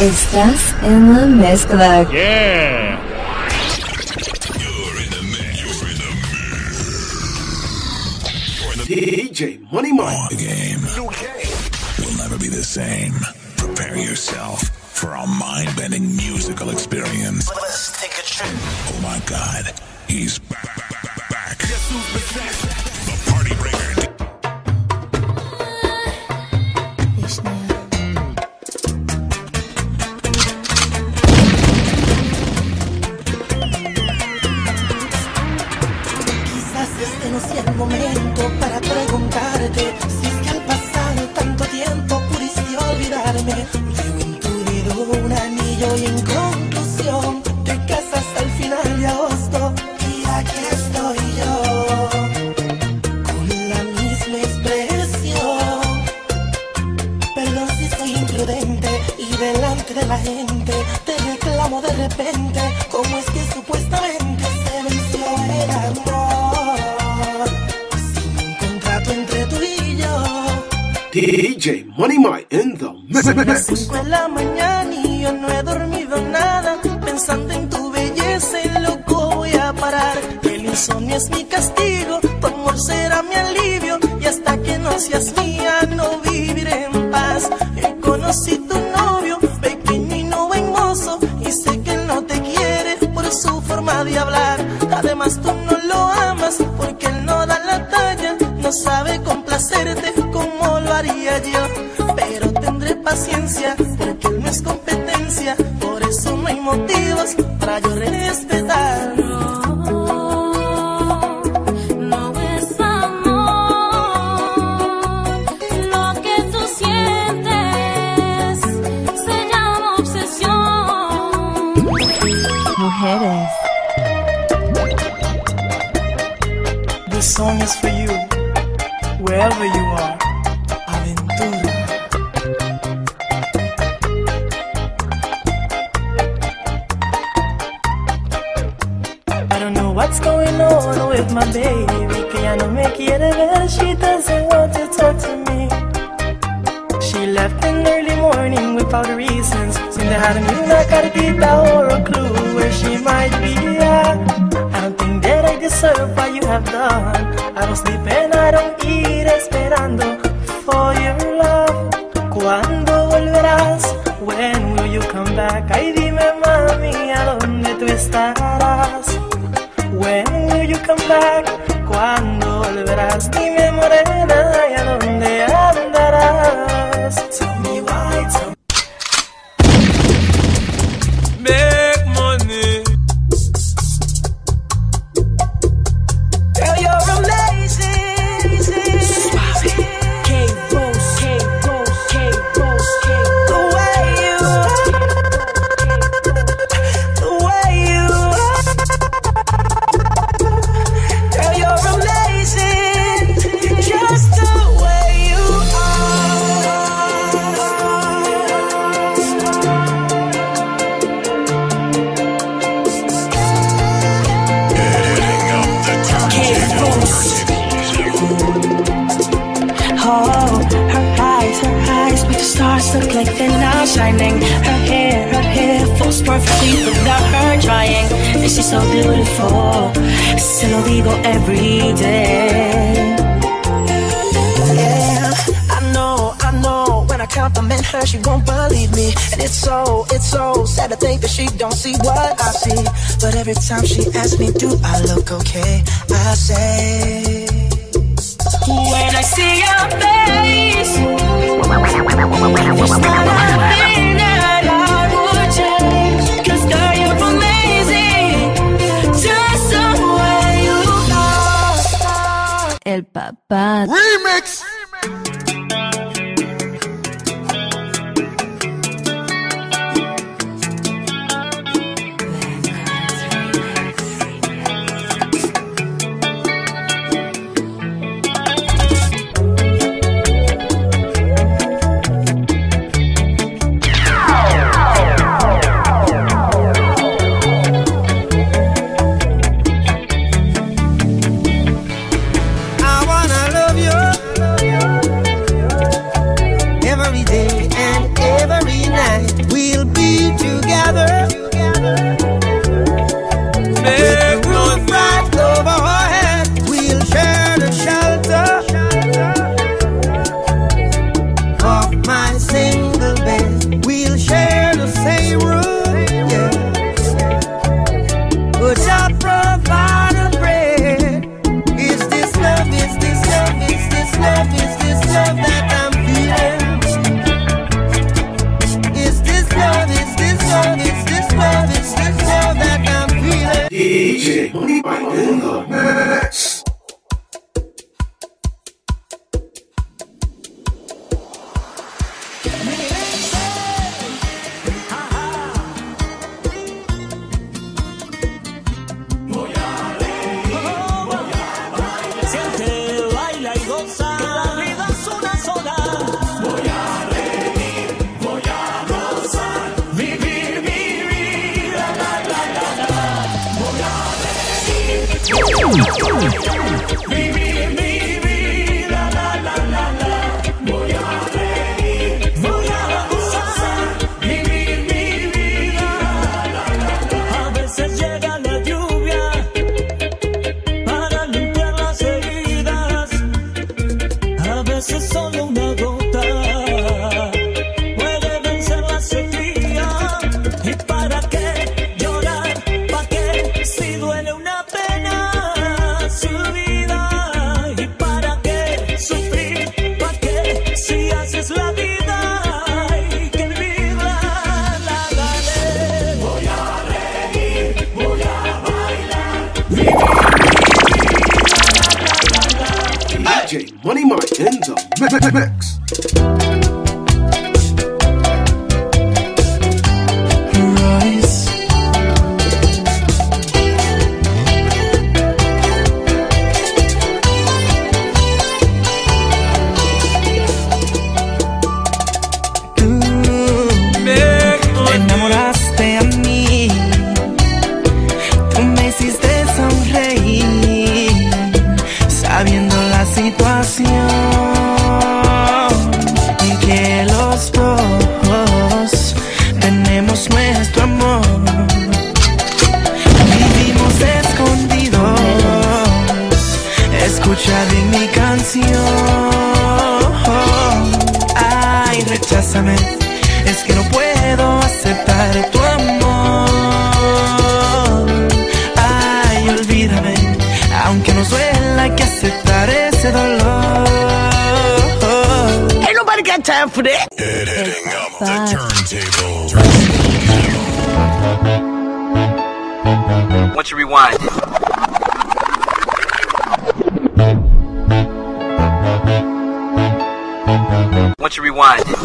Estás en la mezcla. Yeah. DJ Money Mike. The game will never be the same. Prepare yourself for a mind-bending musical experience. Let's take a trip. Oh my God, he's back. Olvidarme. Veo en tu dedo un anillo y en conclusión te casas al final de agosto y aquí estoy yo con la misma expresión. Perdón si soy imprudente y delante de la gente te reclamo de repente cómo es que supuestamente se venció el amor sin un contrato entre tú y yo. DJ Money Mike in the Son las mix. cinco de la mañana y yo no he dormido nada. Pensando en tu belleza y loco voy a parar. El insomnio es mi castigo, tu amor será mi alivio. Y hasta que no seas mía no viviré en paz. Yo conocí tu novio, pequeño y no buen mozo Y sé que él no te quiere por su forma de hablar. Además tú no lo amas porque él no da la talla. No sabe complacerte como lo haría yo paciencia porque él no es competencia Por eso no hay motivos para yo respetarlo No es amor, lo que tú sientes se llama obsesión. Mujeres. This song is for you, wherever you are, what's going on with my baby, que ya no me quiere ver, she doesn't want to talk to me. She left in early morning without reasons, sin dejarme una cartita or a clue where she might be at. I don't think that I deserve what you have done. I don't sleep and I don't eat esperando for your love. ¿Cuándo volverás? When will you come back? Ay, dime mami, ¿a dónde tú estarás? When will you come back? ¿Cuándo volverás? Stars look like they're now shining. Her hair, her hair falls perfectly without her trying. And she's so beautiful, lo digo every day. Yeah, I know, I know. When I compliment her, she won't believe me. And it's so, it's so sad to think that she don't see what I see. But every time she asks me, do I look okay? I say. When I see your face, there's not a thing that I would change. 'Cause girl, you're amazing, just the way you are. El papá. Remix. mix. Enamoraste a mí bésame, es que no puedo aceptar tu amor. Ay, olvídame, aunque nos duela que aceptar ese dolor. Hey, nobody got time for that. Editing. Once you rewind. Once you rewind.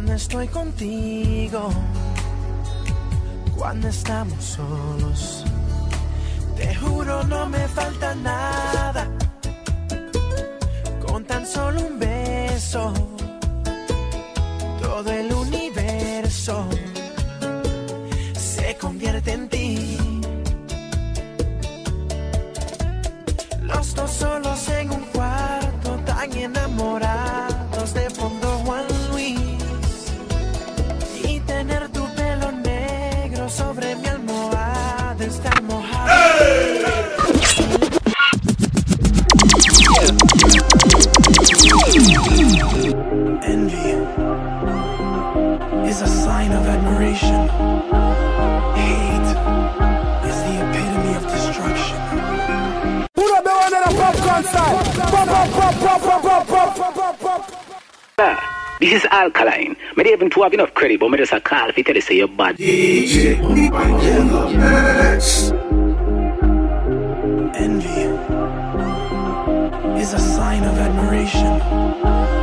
Cuando estoy contigo, cuando estamos solos, te juro no me falta nada. Con tan solo un beso, todo el universo se convierte en ti. Los dos solos en un is alkaline. I even to have enough credit, but I just a call you say you're bad. DJ Envy is a sign of admiration.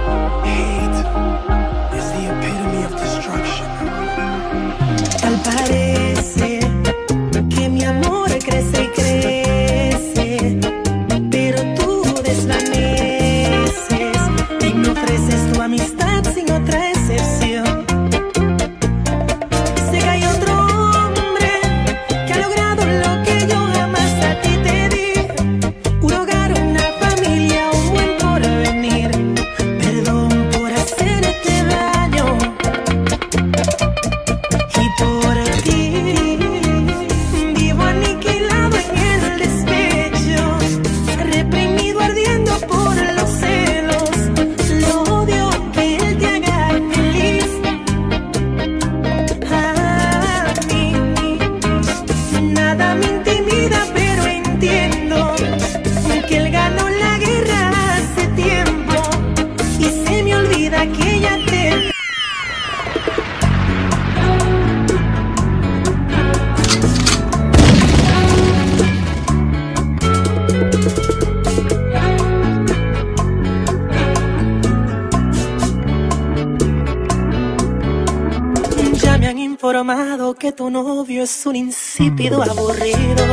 que tu novio es un insípido aburrido.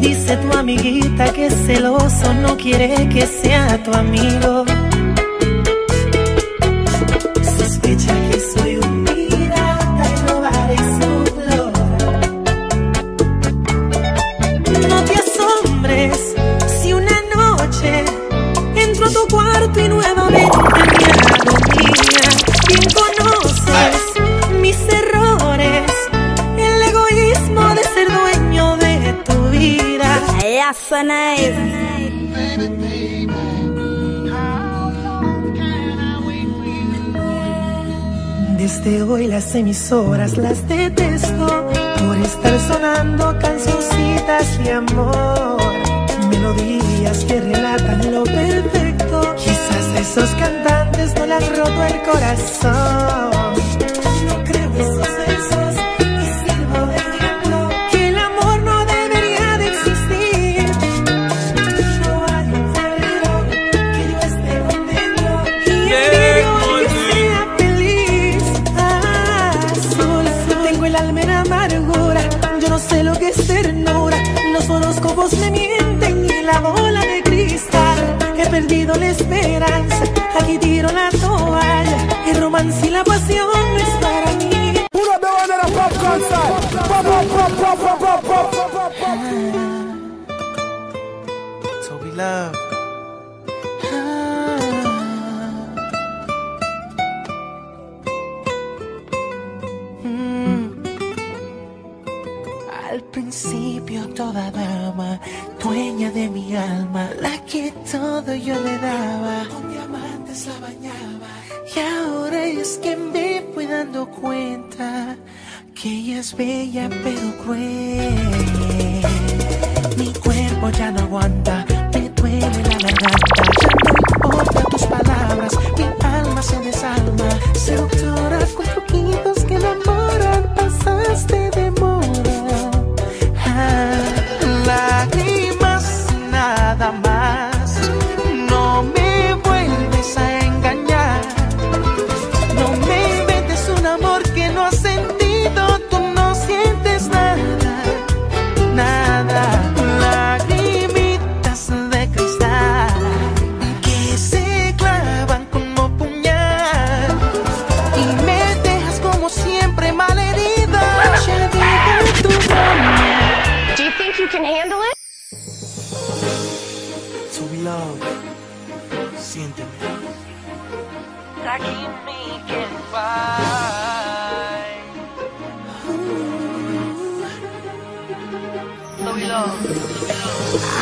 Dice tu amiguita que celoso no quiere que sea tu amigo. y las emisoras las detesto por estar sonando cancioncitas de amor. Melodías que relatan lo perfecto. Quizás a esos cantantes no le han roto el corazón. perdido la esperanza, aquí tiro la toalla, el romance y la pasión no están todo yo le daba, con diamantes la bañaba. Y ahora es que me fui dando cuenta que ella es bella pero cruel.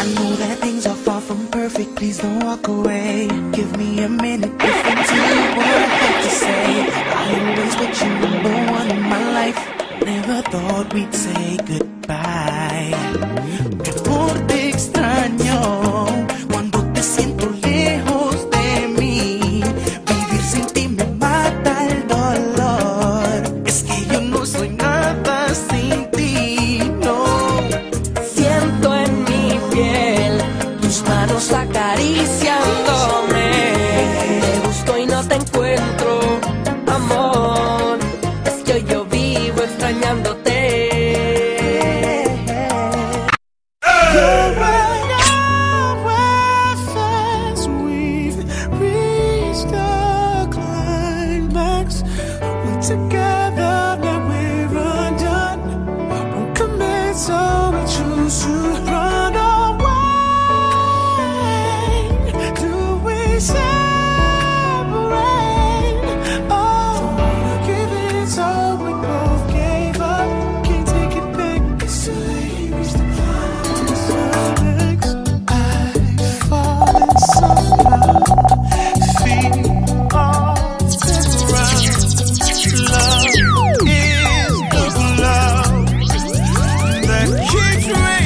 I know that things are far from perfect, please don't walk away. Give me a minute, listen to what I have to say I always put you number one in my life. Never thought we'd say goodbye. Amor te extraño Keeps me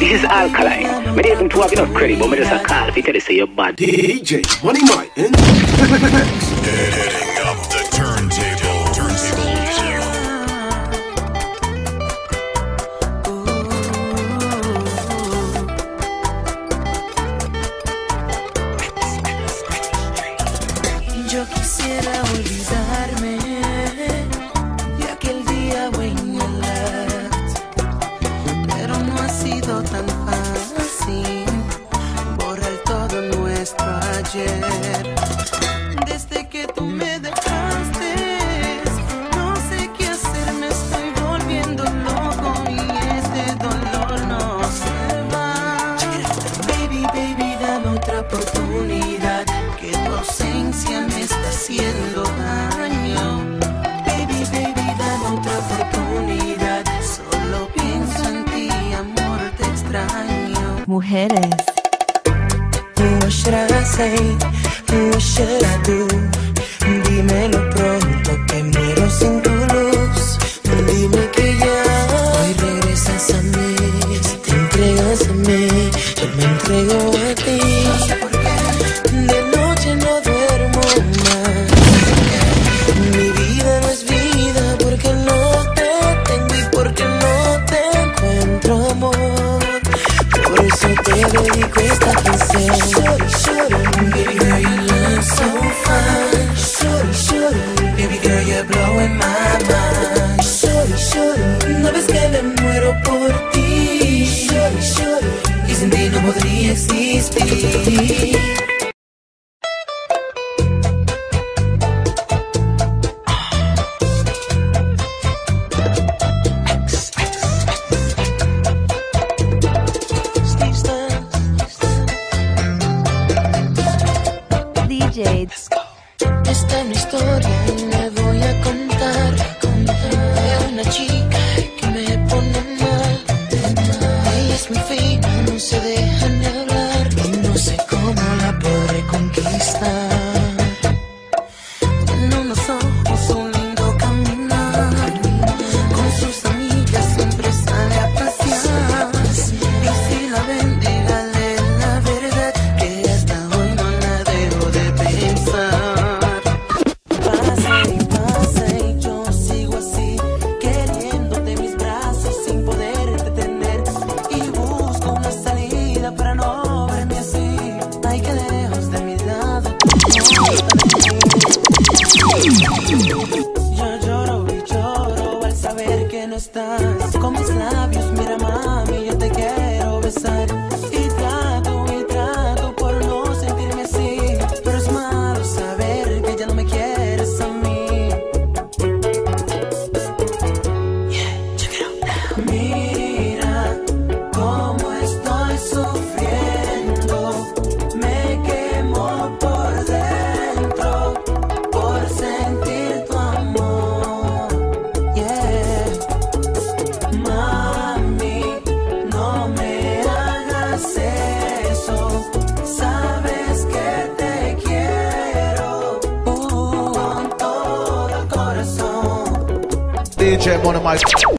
This is alkaline. Me didn't have credit, but me just a call if you tell you say you're bad. DJ Money Mike. Shorty, shorty. again.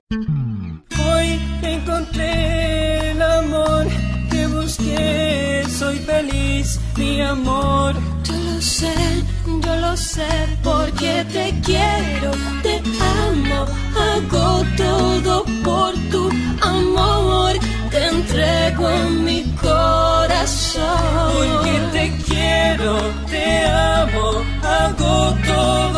Hoy encontré el amor que busqué, soy feliz, mi amor. Yo lo sé, yo lo sé, porque te quiero, te amo, hago todo por tu amor, te entrego en mi corazón. Porque te quiero, te amo, hago todo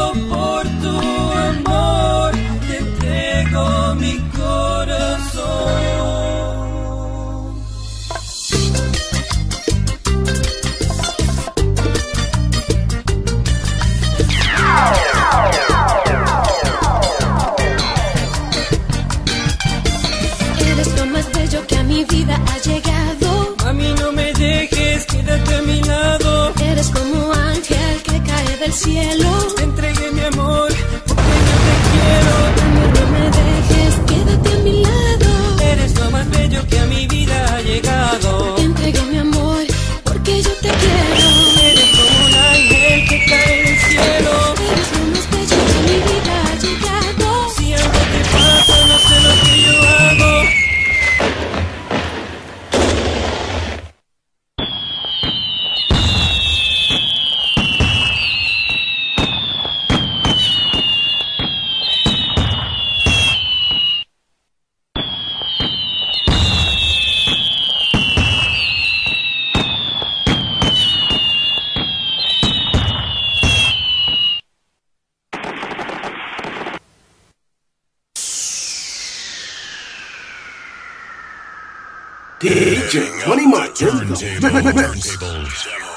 Turntable. Turntable.